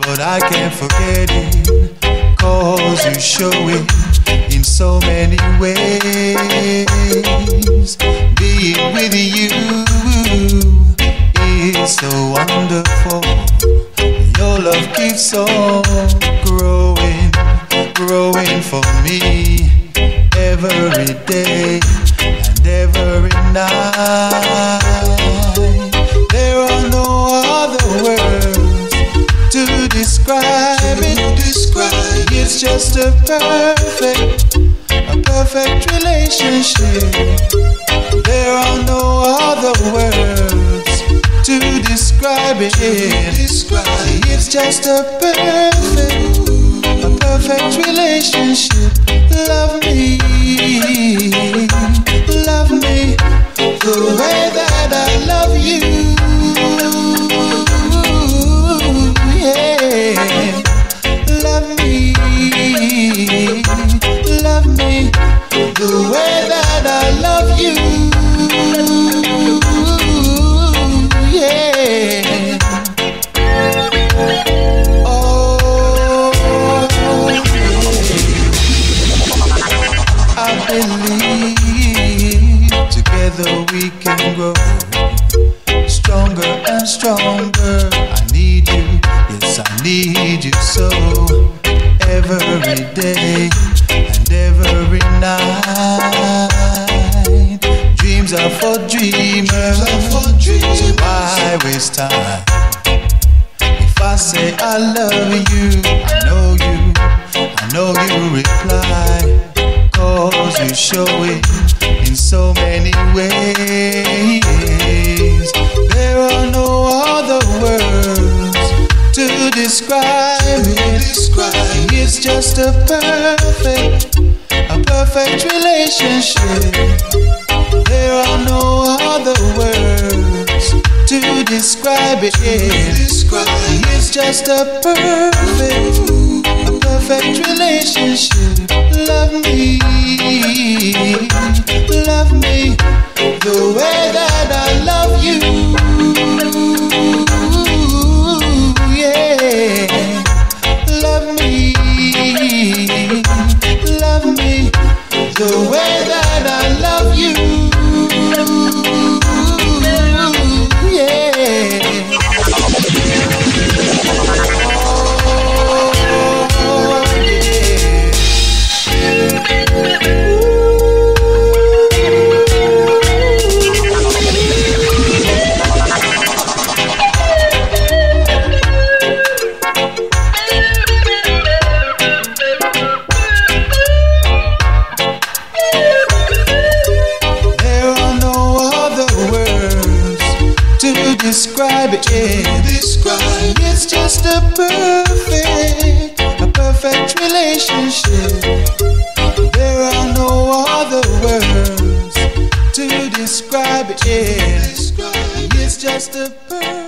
but I can't forget it. Cause you show it in so many ways. Being with you is so wonderful. Your love keeps on growing, growing for me every day and every night. It. Describe it's just a perfect, a perfect relationship. There are no other words to describe it. It's just a perfect, a perfect relationship. Love stronger. I need you, yes, I need you so every day and every night. Dreams are for dreamers, so why waste time? If I say I love you, I know you, I know you reply. Cause you show it in so many ways. Describe it. It's just a perfect, a perfect relationship. There are no other words to describe it. It's just a perfect, a perfect relationship. Love me, describe it. Describe. It's just a perfect, a perfect relationship. There are no other words to describe it. It's just a perfect,